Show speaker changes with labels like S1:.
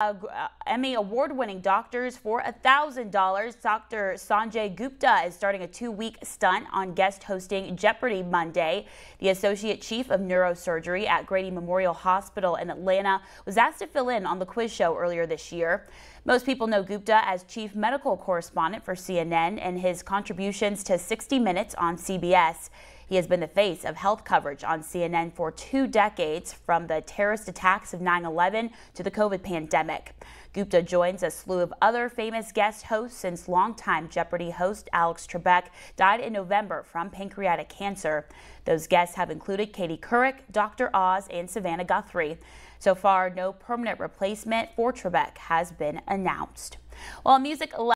S1: Uh, Emmy award-winning doctors for $1,000. Dr. Sanjay Gupta is starting a two-week stunt on guest hosting Jeopardy Monday. The Associate Chief of Neurosurgery at Grady Memorial Hospital in Atlanta was asked to fill in on the quiz show earlier this year. Most people know Gupta as chief medical correspondent for CNN and his contributions to 60 Minutes on CBS. He has been the face of health coverage on CNN for two decades, from the terrorist attacks of 9-11 to the COVID pandemic. Gupta joins a slew of other famous guest hosts since longtime Jeopardy host Alex Trebek died in November from pancreatic cancer. Those guests have included Katie Couric, Dr. Oz, and Savannah Guthrie. So far, no permanent replacement for Trebek has been announced. While music